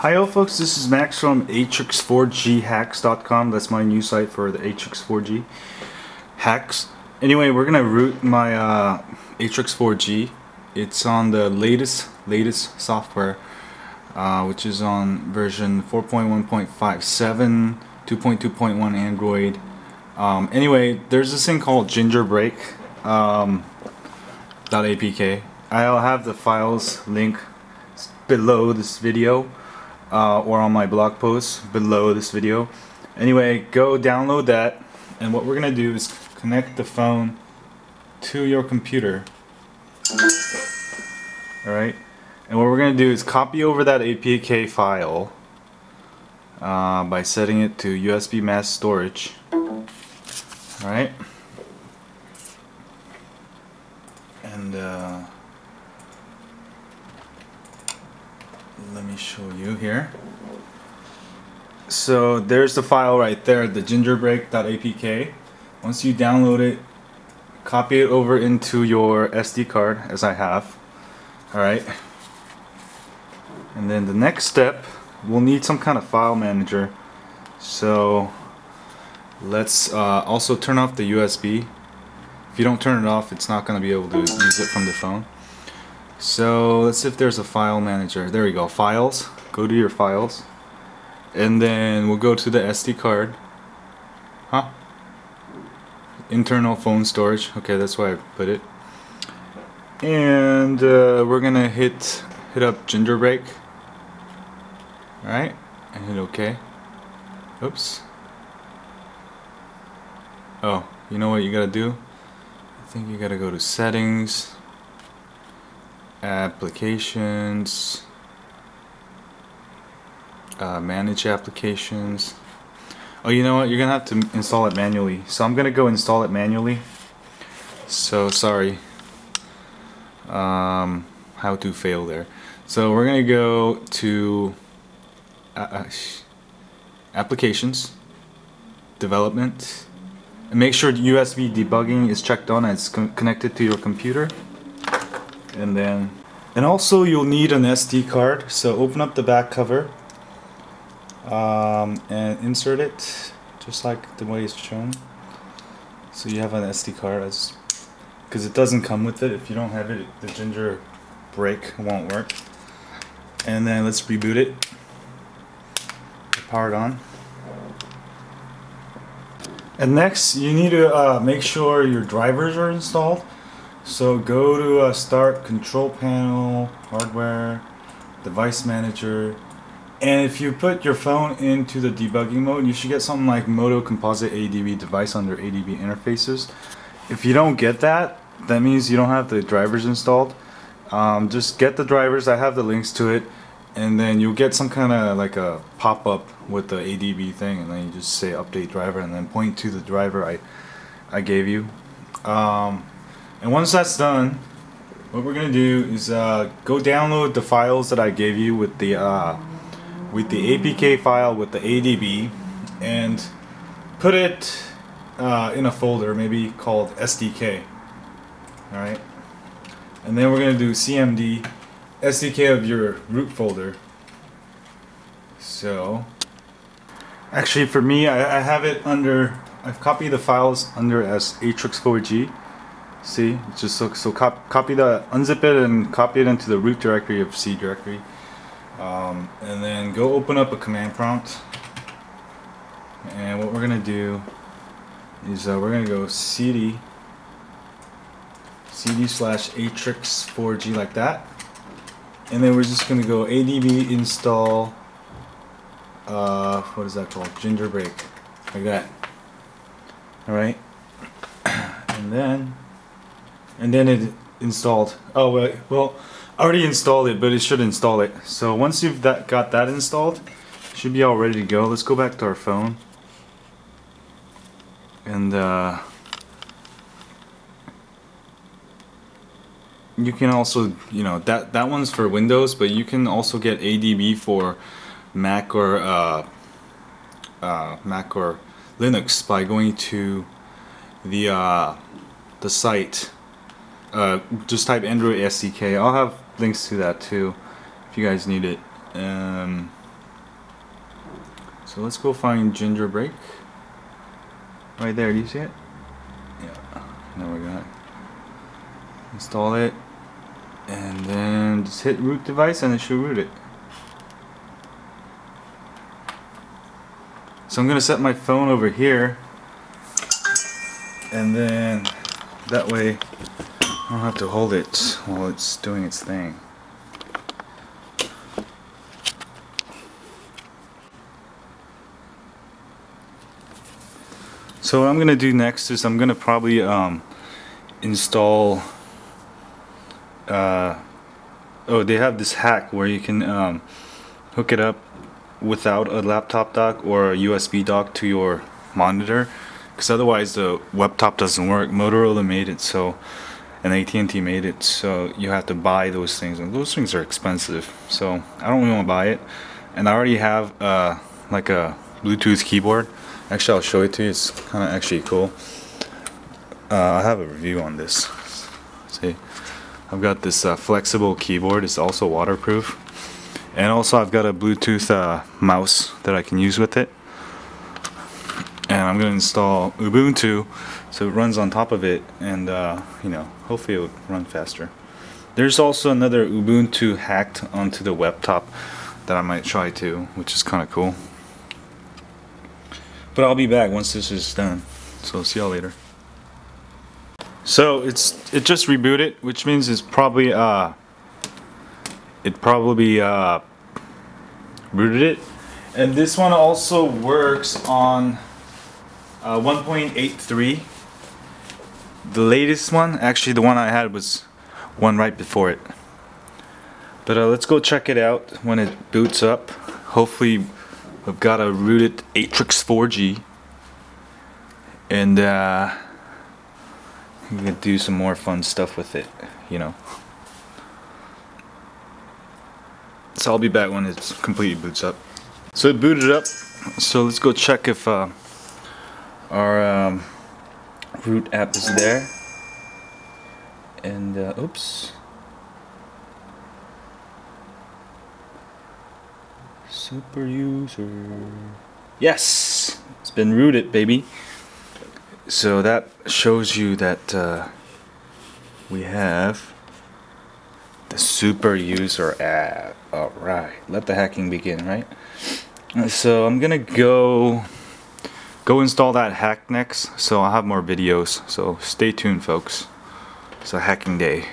Hi folks, this is Max from Atrix4Ghacks.com. That's my new site for the Atrix4G hacks. Anyway, we're gonna root my uh, Atrix4G. It's on the latest latest software, uh, which is on version 4.1.57, 2.2.1 Android. Um, anyway, there's this thing called Gingerbreak um, .apk. I'll have the files link below this video uh, or on my blog post below this video. Anyway, go download that and what we're gonna do is connect the phone to your computer. Alright, and what we're gonna do is copy over that APK file uh, by setting it to USB mass storage. Alright, and uh, let me show you here. So there's the file right there, the gingerbreak.apk. Once you download it, copy it over into your SD card, as I have. Alright. And then the next step, we'll need some kind of file manager. So let's uh, also turn off the USB. If you don't turn it off, it's not going to be able to use it from the phone. So let's see if there's a file manager. There we go, files. Go to your files. And then we'll go to the SD card. Huh? Internal phone storage. Okay, that's why I put it. And uh, we're gonna hit hit up Gingerbreak. Alright, and hit OK. Oops. Oh, you know what you gotta do? I think you gotta go to settings applications uh, manage applications. Oh you know what? You're gonna have to install it manually. So I'm gonna go install it manually. So sorry. Um, how to fail there. So we're gonna go to uh, uh applications development. And make sure USB debugging is checked on and it's con connected to your computer and then and also you'll need an SD card so open up the back cover um, and insert it just like the way it's shown. So you have an SD card as because it doesn't come with it. If you don't have it the ginger break won't work. And then let's reboot it. Power it on. And next you need to uh, make sure your drivers are installed so go to uh, start control panel, hardware, device manager, and if you put your phone into the debugging mode, you should get something like Moto Composite ADB device under ADB interfaces. If you don't get that, that means you don't have the drivers installed. Um, just get the drivers, I have the links to it, and then you'll get some kind of like a pop-up with the ADB thing, and then you just say update driver, and then point to the driver I, I gave you. Um, and once that's done, what we're gonna do is uh, go download the files that I gave you with the uh, with the APK file with the ADB, and put it uh, in a folder, maybe called SDK. All right, and then we're gonna do CMD SDK of your root folder. So, actually, for me, I, I have it under. I've copied the files under as Atrix4G See, just so, so cop, copy the, unzip it and copy it into the root directory of C directory. Um, and then go open up a command prompt. And what we're going to do is uh, we're going to go cd cd slash atrix4g like that. And then we're just going to go adb install, uh, what is that called? Gingerbreak. Like that. Alright. And then and then it installed. Oh wait, well, I already installed it, but it should install it. So once you've that, got that installed, should be all ready to go. Let's go back to our phone. And uh, you can also, you know, that that one's for Windows, but you can also get ADB for Mac or uh, uh, Mac or Linux by going to the uh, the site uh, just type Android SDK. I'll have links to that too if you guys need it. Um, So let's go find Ginger Break. Right there, do you see it? Yeah, there we go. Install it, and then just hit root device and it should root it. So I'm gonna set my phone over here, and then that way I don't have to hold it while it's doing its thing. So what I'm gonna do next is I'm gonna probably um, install. Uh, oh, they have this hack where you can um, hook it up without a laptop dock or a USB dock to your monitor, because otherwise the webtop doesn't work. Motorola made it so, and AT&T made it so you have to buy those things, and those things are expensive. So I don't really want to buy it, and I already have uh, like a Bluetooth keyboard. Actually, I'll show it to you. It's kind of actually cool. Uh, I have a review on this. See, I've got this uh, flexible keyboard. It's also waterproof, and also I've got a Bluetooth uh, mouse that I can use with it. And I'm gonna install Ubuntu, so it runs on top of it, and uh, you know, hopefully it will run faster. There's also another Ubuntu hacked onto the webtop that I might try too, which is kind of cool. But I'll be back once this is done. So see y'all later. So it's it just rebooted, which means it's probably uh it probably uh rooted it. And this one also works on uh, 1.83. The latest one, actually the one I had was one right before it. But uh, let's go check it out when it boots up. Hopefully I've got a rooted Atrix 4G and uh, we can do some more fun stuff with it, you know. So I'll be back when it completely boots up. So it booted up. So let's go check if uh, our um, root app is there. And uh, oops. Super user. Yes! It's been rooted, baby. So that shows you that uh, we have the super user app. Alright, let the hacking begin, right? So I'm gonna go go install that hack next so I'll have more videos so stay tuned folks. It's a hacking day